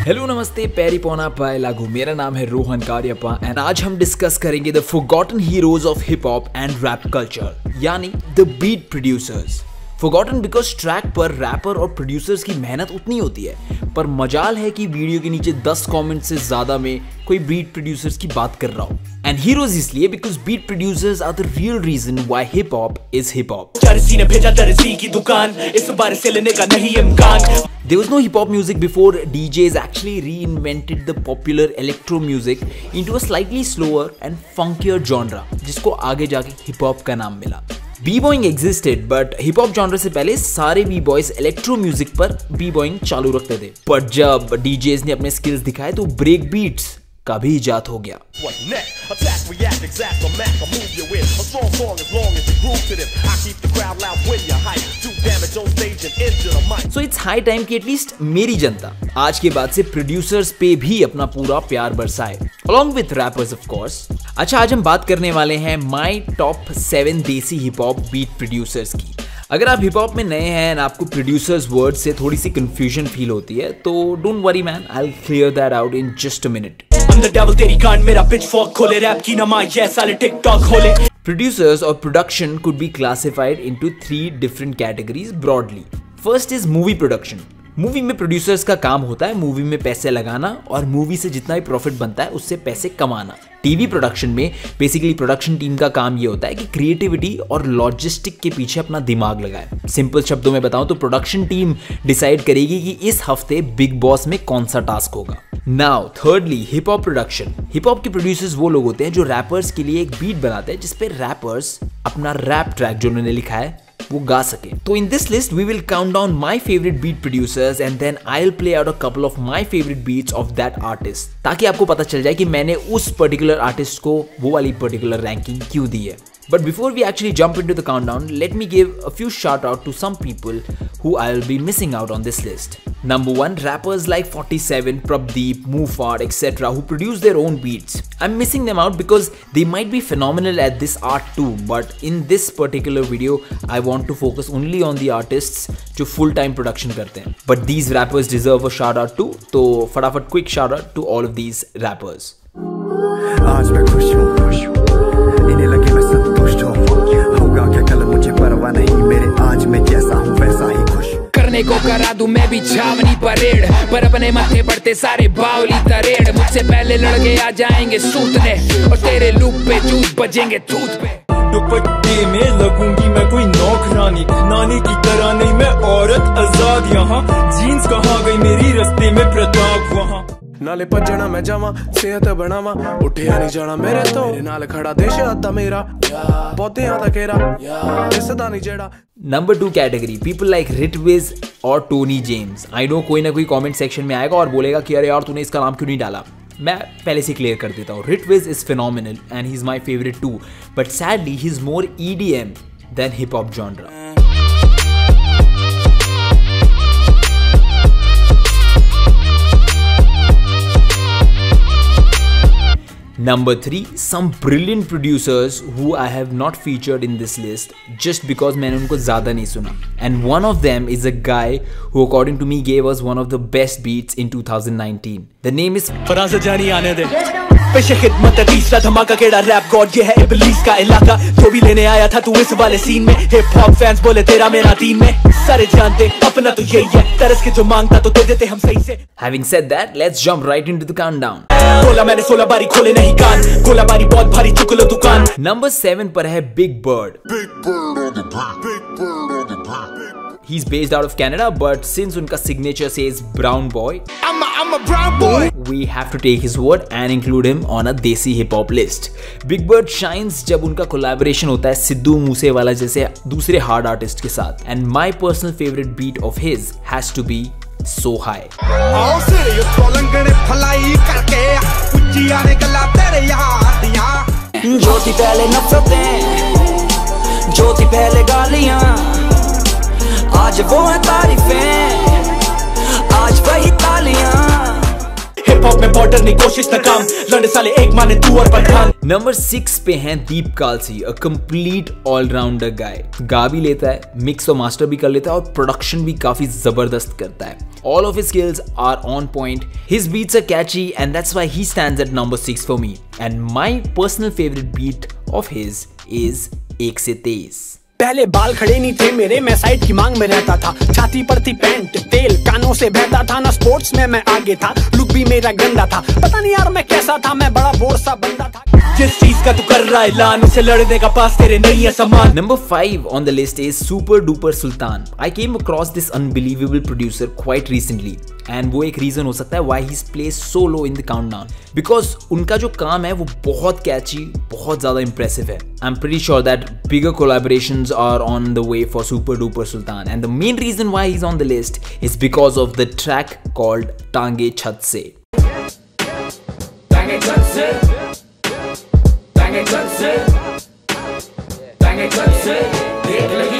Hello नमस्ते पैरी पोना पाए लागू। मेरा नाम है रोहन कार्यप्पा एंड आज हम डिस्कस करेंगे the forgotten heroes of hip hop and rap culture यानी the beat producers forgotten because track पर रैपर और प्रोड्यूसर्स की मेहनत उतनी होती है, पर मजाल है कि वीडियो के नीचे 10 कमेंट से ज़्यादा में कोई बीट प्रोड्यूसर्स की बात कर रहा हो। एंड हीरोज इसलिए because beat producers are the real reason why hip hop is hip hop ने भेजा दर्जी की दुकान, इस बार से लेने का नहीं इम्कान। There was no hip hop music before DJs actually reinvented the popular electro music into a slightly slower and funkier genre, जिसको आगे जाके hip hop का नाम मिला B boying existed but hip hop genre से पहले सारे बी बॉयज़ इलेक्ट्रो म्यूज़िक पर बी बॉइंग चालू रखते थे बट जब डीजेज ने अपने स्किल्स दिखाए तो ब्रेक बीट्स का भी इजाद हो गया. सो इट्स हाई टाइम कि एटलीस्ट मेरी जनता आज के बाद से प्रोड्यूसर्स पे भी अपना पूरा प्यार बरसाए। Along with rappers of course अच्छा आज हम बात करने वाले हैं my top seven desi hip hop beat producers की। अगर आप हिप हॉप में नए हैं और आपको प्रोड्यूसर्स वर्ड से थोड़ी सी कंफ्यूजन फील होती है तो don't worry man I clear that out in just a minute तेरी मेरा खोले। रैप की नमा ये साले खोले। Producers or production could be classified into three different categories broadly. First is movie production. Movie में प्रोड्यूसर्स का काम होता है मूवी में पैसे लगाना और मूवी से जितना भी प्रॉफिट बनता है, उससे पैसे कमाना। टीवी प्रोडक्शन में बेसिकली प्रोडक्शन टीम का काम ये होता है कि क्रिएटिविटी और लॉजिस्टिक के पीछे अपना दिमाग लगाए। सिंपल शब्दों में बताऊँ तो प्रोडक्शन टीम डिसाइड करेगी कि इस हफ़्ते बिग बॉस में कौन सा टास्क होगा। Now thirdly hip hop production hip hop के प्रोड्यूसर्स वो लोग होते हैं जो रैपर्स के लिए एक बीट बनाते हैं जिसपे रैपर्स अपना रैप ट्रैक जो उन्होंने लिखा है, वो गा सके। तो in this list we will count down my favourite beat producers and then I will play out a couple of my favourite beats of that artist ताकि आपको पता चल जाए कि मैंने उस पर्टिकुलर आर्टिस्ट को वो वाली पर्टिकुलर रैंकिंग क्यों दी है। But before we actually jump into the countdown, let me give a few shout out to some people who I'll be missing out on this list. Number one, rappers like 47, Prabdeep, Mufar, etc., who produce their own beats. I'm missing them out because they might be phenomenal at this art too, but in this particular video, I want to focus only on the artists जो full time production करते हैं. But these rappers deserve a shout out too, तो फटाफट quick shout out to all of these rappers. आज मैं खुश हूँ खुश हूँ मैं जैसा हूँ वैसा ही खुश करने को करा दू मैं भी छावनी परेड पर अपने माथे पड़ते सारे बावली तरेड़। मुझसे पहले लड़के आ जाएँगे सूतने और तेरे लूप पे जूत बजेंगे थूत पे। दुपट्टे में लगूँगी मैं कोई नौकरानी नानी की तरह नहीं मैं औरत आज़ाद यहाँ। जीन्स कहाँ गई मेरी रस्ते में प्रताप वहाँ। ਨਾਲੇ ਭੱਜਣਾ ਮੈਂ ਜਾਵਾਂ ਸਿਹਤ ਬਣਾਵਾਂ ਉੱਠਿਆ ਨਹੀਂ ਜਾਣਾ ਮੇਰੇ ਤੋਂ ਮੇਰੇ ਨਾਲ ਖੜਾ ਦੇਸ਼ ਅੱਧਾ ਮੇਰਾ ਪੌਦਿਆਂ ਦਾ ਘੇਰਾ ਦਿਸਦਾ ਨਹੀਂ ਜਿਹੜਾ number two category people like Ritviz और टोनी जेम्स आई नो कोई ना कोई कमेंट सेक्शन में आएगा और बोलेगा कि अरे यार तूने इसका नाम क्यों नहीं डाला मैं पहले से क्लियर कर देता हूँ Ritviz is phenomenal and he is my favourite too but sadly he is more E D M than hip hop genre Number three, some brilliant producers who I have not featured in this list just because मैंने उनको ज़्यादा नहीं सुना. And one of them is a guy who according to me gave us one of the best beats in 2019. The name is Faraz जानी आने दे पेशे खिदमत है तीसरा धमाका केड़ा रैप गॉड ये है इबलीस का इलाका जो भी लेने आया था तू इस वाले सीन में हिप हॉप फैंस बोले तेरा मेरा तीन में सारे जानते अपना तो यही है तरस के जो मांगता तो दे देते हम सही से Having said that, let's jump right into the countdown. बोला मैंने सोलह बारी खोले नहीं कान गोला बारी बहुत भारी चुक लो दुकान Number seven पर है Big Bird. He's based out of Canada, but since उनका signature says brown boy, I'm a, I'm a brown boy we have to take his word and include him on a desi hip hop list. Big Bird shines जब उनका collaboration होता है सिद्धू मूसेवाला जैसे दूसरे hard artist के साथ. And my personal favorite beat of his has to be So High. ਆਓ ਸਿਰੇ ਉੱਤੋਂ ਲੰਘਣੇ ਫਲਾਈ ਕਰਕੇ ਉੱਚੀਆਂ ਨੇ ਗੱਲਾਂ ਤੇਰੇ ਯਾਰ ਦੀਆਂ जो थी पहले नफरतें जो थी पहले गालियां आज वो है तारीफें आज वही तालियां हिप हॉप में बहुत मर्डर नहीं कोशिश नाकाम लड़ साले एक माने तू और पठान। नंबर सिक्स पे हैं Deep Kalsi a complete allrounder guy गा भी लेता है मिक्स और मास्टर भी कर लेता है और प्रोडक्शन भी काफ़ी ज़बरदस्त करता है। All of his skills are on point. His beats are catchy, and that's why he stands at number 6 for me. And my personal favorite beat of his is एक से तेज पहले बाल खड़े नहीं थे मेरे, मैं साइड की मांग में रहता था। छाती पर थी पैंट, तेल, कानों से बहता था ना स्पोर्ट्स में मैं आगे था। लुक भी मेरा गंदा था। पता नहीं यार मैं कैसा था, मैं बड़ा बोर सा बंदा किस चीज़ का तू कर रहा है लान उसे लड़ने का पास तेरे नहीं है सम्मान number five on the list is super duper Sultan I came across this unbelievable producer quite recently and वो एक रीजन हो सकता है why he's placed so low in the countdown because उनका जो काम है वो बहुत कैची बहुत ज़्यादा इंप्रेसिव है. I am pretty sure that bigger collaboration are on the way for super duper Sultan and the main reason why is on the list is because of the track called टांगे छत से छत से। टांगे छत से। देख लगी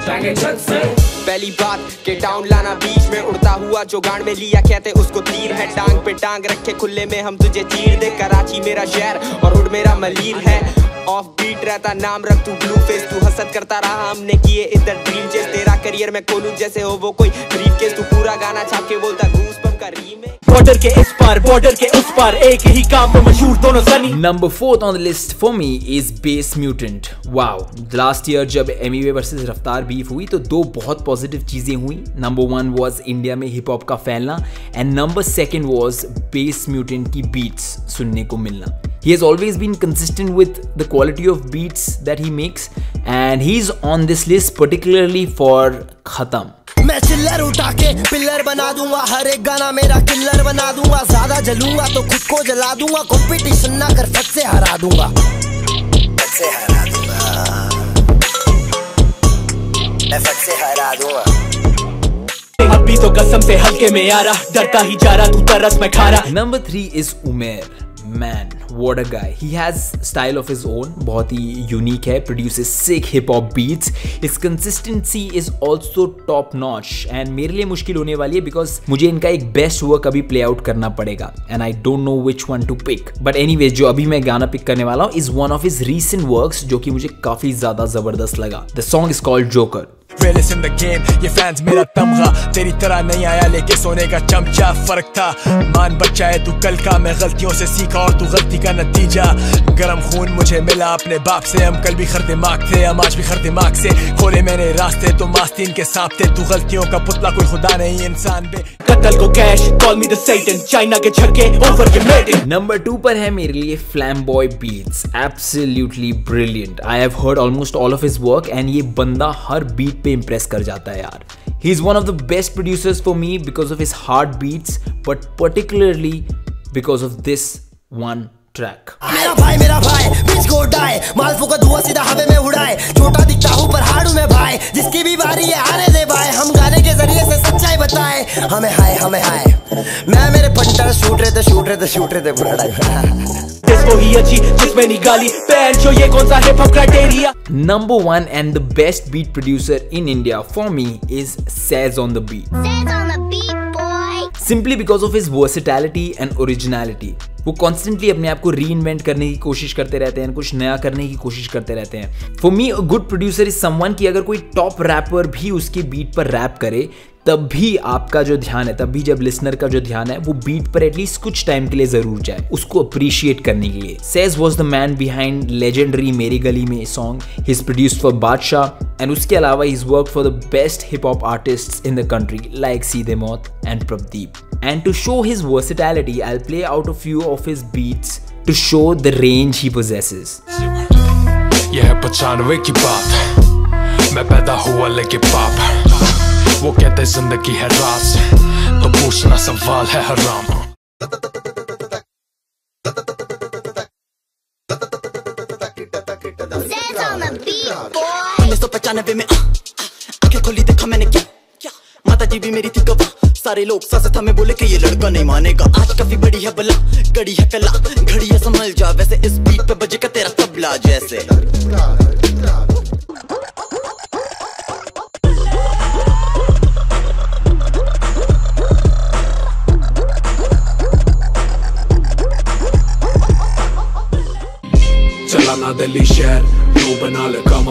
Tange छत से। पहली बात के डाउन लाना बीच में उड़ता हुआ जो गांड में लिया कहते उसको तीर है। टांग पे टांग रखे खुले में हम तुझे चीर दे। कराची मेरा शहर और उड़ मेरा मलीर है। ऑफ़ बीट रहता नाम रख तू ब्लू फेस तू हसद करता रहा। हमने किए इधर ड्रीम चेस तेरा करियर में खोलूं जैसे हो वो कोई ब्रीफ केस तू पूरा गाना छाप के बोलता गूस बम का रीमेक बॉर्डर के इस पार बॉर्डर के उस पार एक ही काम में मशहूर दोनों Sunny. Number fourth on the list for me is Bass Mutant. Wow, last year जब एमिवे वर्सेस रफ्तार बीफ हुई तो दो बहुत पॉजिटिव चीज़ें हुई। नंबर वन वॉज़ इंडिया में हिप हॉप का फैलना and number second was bass mutant की बीट्स सुनने को मिलना। He has always been consistent with the quality of beats that he makes, and he's on this list particularly for Khatam. मैं चिल्लर उठा के पिल्लर बना दूंगा हर एक गाना मेरा किल्लर बना दूंगा ज्यादा जलूंगा तो खुद को जला दूंगा कंपटीशन ना कर फट से हरा दूंगा फट से हरा दूंगा मैं फट से हरा दूंगा अभी तो कसम से हल्के में आ रहा डरता ही जा रहा तू तरस में खा रहा Number three is Umair. Man, what a guy. He has style of his own. बहुत ही unique है. Produces sick hip hop beats. His consistency is also top notch. And मेरे लिए मुश्किल होने वाली है because मुझे इनका एक best work अभी play out करना पड़ेगा. And I don't know which one to pick. But anyways, जो अभी मैं गाना pick करने वाला हूँ is one of his recent works जो कि मुझे काफ़ी ज़्यादा ज़बरदस्त लगा. The song is called Joker. Realest in the game ये फैंस मेरा तमगा तेरी तरह नहीं आया, लेके सोने का चमचा। फ़र्क था, मान बच्चा तू कल का। मैं गलतियों से सीखा और तू गलती का नतीजा। गरम खून मुझे मिला अपने बाप से। हम कल भी खर दिमाग थे, हम आज भी खर दिमाग से। खोले मैंने रास्ते तो मास्तीन के सांप थे। तू गलतियों का पुतला कोई खुदा नहीं, इंसान बे। कत्ल को cash call me the Satan China के छक्के ओवर के मेड इन नंबर टू पर है मेरे लिए flamboy beats absolutely brilliant I have heard almost all of his work and ये बंदा हर बीट पे इम्प्रेस कर जाता है यार। He is one of the best producers for me because of his heart beats but particularly because of this one track मेरा भाई मेरा भाई बीच का धुआँ सीधा हवे में उड़ाए। छोटा दिखता हूँ, पर हाड़ू में भाई जिसकी भी बारी है आने दे भाई हम गाने के ज़रिए से सच्चाई बताए। हमें हाय हमें हाय। मैं मेरे पंटर शूट रहे थे शूट रहे थे शूट रहे थे पूरा टाइम जिसको ही अच्छी जिसमें निकाली पैन जो ये कौन सा hip hop criteria best beat producer in India for me is Saz on the Beat. Says on the beat, boy. Simply because of his versatility and वो कॉन्स्टेंटली अपने आप को री इन्वेंट करने की कोशिश करते रहते हैं कुछ नया करने की कोशिश करते रहते हैं for me a good producer is someone कि अगर कोई टॉप रैपर भी उसके बीट पर रैप करे तब भी आपका जो ध्यान है तब भी जब लिसनर का जो ध्यान है वो बीट पर एटलीस्ट कुछ टाइम के लिए ज़रूर जाए उसको अप्रिशिएट करने के लिए। Sez was the man behind legendary मेरी गली में song he's produced for Badshah and उसके अलावा his work for the best hip hop artist in the country like Seedhe Maut and Pradeep And to show his versatility, I'll play out a few of his beats to show the range he possesses. यह पचानवे की बात मैं पैदा हुआ लेके पाप। वो कहते ज़िंदगी है राज तो पूछना सवाल है हराम. उन्नीस सौ पचानवे में आँखें खोली देखा मैंने क्या? माता जी भी मेरी थी गवाह। सारे लोग साथ हमें बोले कि ये लड़का नहीं मानेगा। आज काफ़ी बड़ी है बला कड़ी है कला, घड़ी है संभल जा। वैसे इस बीट पे बजेगा तेरा तबला जैसे।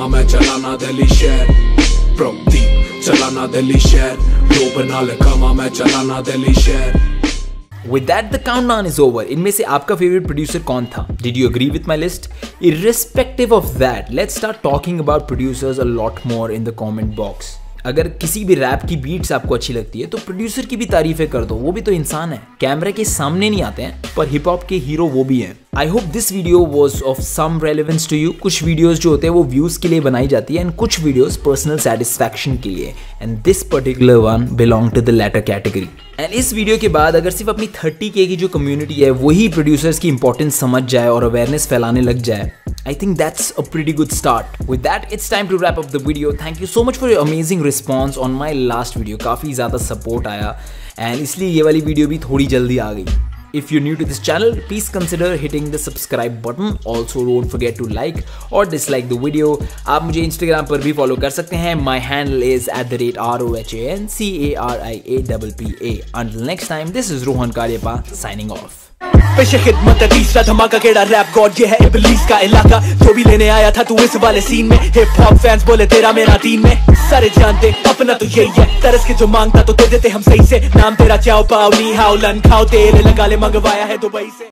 मैं चलाना दिल्ली शहर प्रदीप चलाना दिल्ली शहर लो बना ले कमा मैं चलाना दिल्ली शहर With that, the countdown is over. इनमें से आपका फेवरेट प्रोड्यूसर कौन था Did you agree with my list? Irrespective of that, let's start talking about producers a lot more in the comment box. अगर किसी भी रैप की बीट्स आपको अच्छी लगती है तो प्रोड्यूसर की भी तारीफें कर दो, वो भी तो इंसान है। कैमरे के सामने नहीं आते हैं, पर हिप हॉप के हीरो वो भी हैं। I hope this video was of some relevance to you कुछ वीडियोस जो होते हैं, वो व्यूज़ के लिए बनाई जाती है एंड कुछ वीडियोस पर्सनल सेटिस्फैक्शन के लिए। And this particular one belong to the latter category and इस वीडियो के बाद, अगर सिर्फ़ अपनी थर्टी के की जो कम्युनिटी है, वही प्रोड्यूसर्स की इंपॉर्टेंस समझ जाए और अवेयरनेस फैलाने लग जाए I think that's a pretty good start. With that, it's time to wrap up the video. Thank you so much for your amazing response on my last video. काफ़ी ज़्यादा support आया and इसलिए ये वाली video भी थोड़ी जल्दी आ गई If you're new to this channel, please consider hitting the subscribe button. Also, don't forget to like or dislike the video. आप मुझे Instagram पर भी follow कर सकते हैं. My handle is at the rate R O H A N C A R I A P P A. Until next time, this is Rohan Karyapa signing off. पेशे खिदमत है, तीसरा धमाका केड़ा रैप गॉड ये है इबलीस का इलाका। जो भी लेने आया था तू इस वाले सीन में। हिप हॉप फैंस बोले, तेरा मेरा तीन में सारे जानते, अपना तो यही है। तरस के जो माँगता तो दे देते हम सही से। नाम तेरा चाओ पाओ नी हाओ लन खाओ तेल लगा ले, मंगवाया है दुबई से।